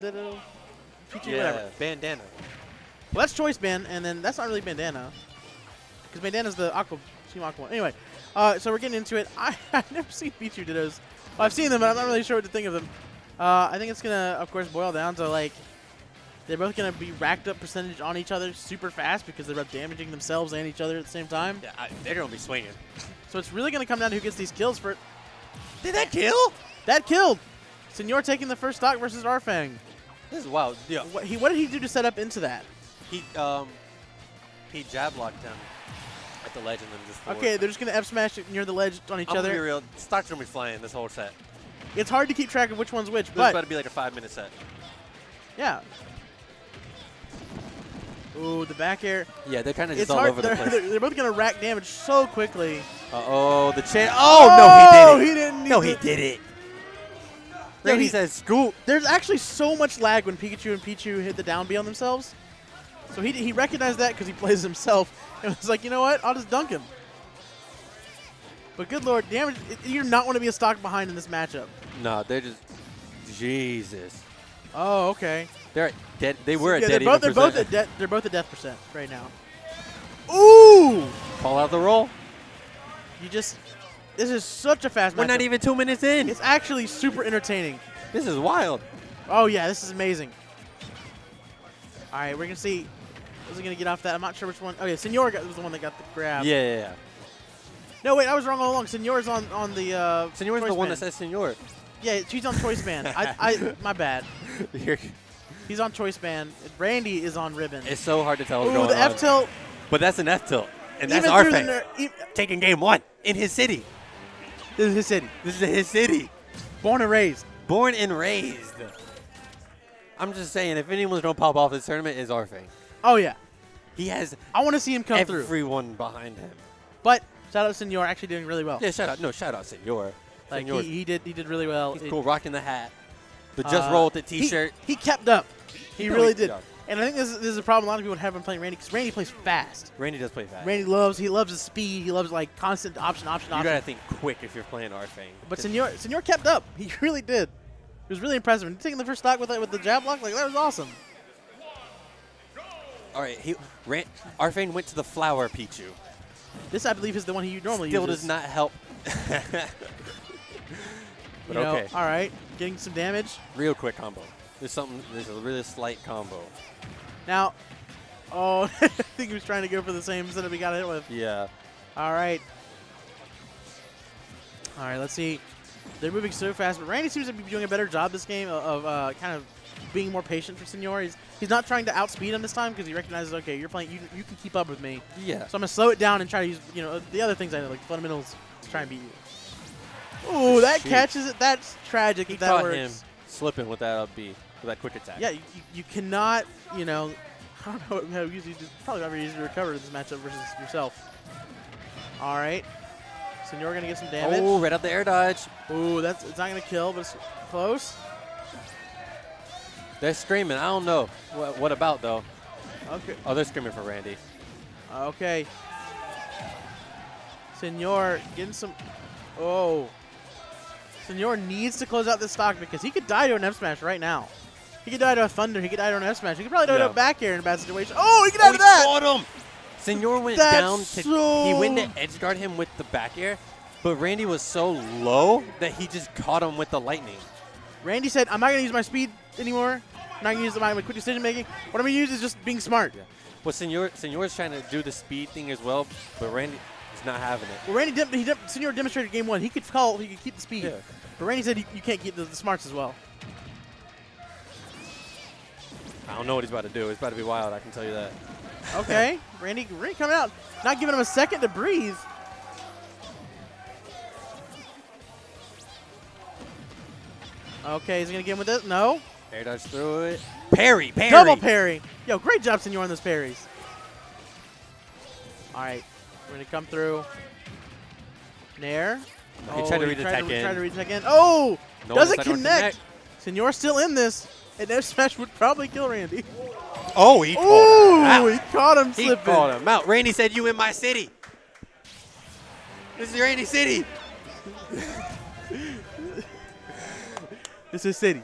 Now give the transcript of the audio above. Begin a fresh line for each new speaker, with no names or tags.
Little Pichu,
Yeah,
whatever.
bandana.
Well, that's choice band, and then that's not really bandana, because bandana's the aqua team aqua one. Anyway, uh, so we're getting into it. I I've never seen Pichu Dittos. Well, I've seen them, but I'm not really sure what to think of them. Uh, I think it's gonna, of course, boil down to like they're both gonna be racked up percentage on each other super fast because they're both damaging themselves and each other at the same time.
Yeah, I, they're gonna be swinging.
So it's really gonna come down to who gets these kills for
Did that kill?
that killed. Senor taking the first stock versus RFang.
This is wild. Yeah,
What, he, what did he do to set up into that?
he um he jab locked him at the ledge and then just.
Okay, they're just gonna F smash it near the ledge on each
I'm gonna be
other.
real. Stock's gonna be flying this whole set.
It's hard to keep track of which one's which,
This is
but
about to be like a five minute set.
yeah. Ooh, the back air.
Yeah, they're kind of just all
hard.
over the
They're,
place.
they're, they're both gonna rack damage so quickly.
Uh oh, the chain. Oh, no, he did it.
he didn't.
no,
need
he did it.
Yeah,
Randy
he-
says scoop.
There's actually so much lag when Pikachu and Pichu hit the down B on themselves. So he, he recognized that because he plays himself and was like, you know what? I'll just dunk him. But good lord, damage! You're not want to be a stock behind in this matchup.
No, they're just. Jesus.
Oh, okay.
They're dead. They were at
yeah,
dead
they're both they're both at death they're both at death percent right now. Ooh!
Call out the roll.
You just this is such a fast
We're not even two minutes in.
It's actually super entertaining.
This is wild.
Oh yeah, this is amazing. All right, we're gonna see. Is he gonna get off that? I'm not sure which one. Oh yeah, Senor got, was the one that got the grab.
Yeah, yeah, yeah.
No wait, I was wrong all along. Senor's on on the. Uh,
Senor's the
choice
one
band.
that says senor.
Yeah, she's on choice band. I, I, my bad.
You're-
He's on choice band. Randy is on ribbon.
it's so hard to tell what's
Ooh,
going
the
on.
F tilt.
But that's an F tilt. And that's
Even
our
through the
thing.
ner-
Taking game one in his city.
This is his city.
This is his city.
Born and raised.
Born and raised. I'm just saying, if anyone's going to pop off this tournament, is RFang.
Oh yeah.
He has
I want to see him come through.
everyone behind him.
But shout out to Senor, actually doing really well.
Yeah, shout out. No, shout out, Senor.
like
Senor.
he, he did he did really well.
He's
It-
cool, rocking the hat. The just
uh,
roll with the t-shirt.
He, kept up. He
No,
really
he-
did. And I think this is, this is a problem a lot of people have been playing Randy because Randy plays fast.
Randy does play fast.
Randy loves he loves his speed. He loves like constant option option
you
option.
You gotta think quick if you're playing RFang.
But Senor Senor kept up. He really did. It was really impressive. And taking the first stock with it with the jab block like that was awesome.
all right, he ran. RFang went to the flower Pichu.
This I believe is the one he normally
Still
uses.
does not help.
You
but
know,
okay,
All right, getting some damage.
real quick combo. There's something. There's a really slight combo.
Now, oh, I think he was trying to go for the same setup he got hit with.
Yeah.
All right. All right, let's see. They're moving so fast, but Randy seems to be doing a better job this game of, uh, kind of being more patient for Senor. He's, he's not trying to outspeed him this time because he recognizes, okay, you're playing, you, you can keep up with me.
Yeah.
So I'm gonna slow it down and try to use, you know, the other things I know, like fundamentals, to try and beat you. Ooh, that
Sheesh.
catches it. That's tragic.
He
if that
caught
works.
him slipping with that up B, with that quick attack.
Yeah, you, you- cannot, you know, I don't know how easy, to- probably not very easy to recover this matchup versus yourself. All right, Senor gonna get some damage.
Oh, right out the air dodge.
Ooh, that's it's not gonna kill, but it's close.
They're screaming. I don't know. What, what about though?
Okay,
Oh, they're screaming for Randy.
okay. Senor getting some. Oh, Senor needs to close out this stock because he could die to an F smash right now. He could die to a Thunder. He could die to an F smash. He could probably die to a back air in a bad situation. Oh, he could die
Oh,
to
he
that.
caught him. Senor went
That's
down to. He went to edge guard him with the back air, but Randy was so low that he just caught him with the lightning.
Randy said, I'm not going to use my speed anymore. I'm not going to use my, my quick decision making. What I'm going to use is just being smart.
Yeah. Well, Senor Senor's trying to do the speed thing as well, but Randy is not having it.
Well, Randy, dem- he dem- Senor demonstrated game one. He could call, he could keep the speed.
Yeah.
But Randy said you, you can't keep the, the smarts as well.
I don't know what he's about to do. It's about to be wild. I can tell you that.
Okay, Randy, Randy coming out, not giving him a second to breathe. Okay, is he going to get him with it? No.
Air dodge through it. Parry, parry.
Double parry. Yo, great job, Senor, on those parries. All right, we're going to come through. Nair.
He tried to oh, read the tech in.
tried to read tech in. Oh!
No,
doesn't
that's
connect. Senor still in this. And F smash would probably kill Randy.
Oh, he
Ooh,
caught him out.
he caught him
He
slipping.
called him out. Randy said, "You in my city." This is Randy City.
This is City.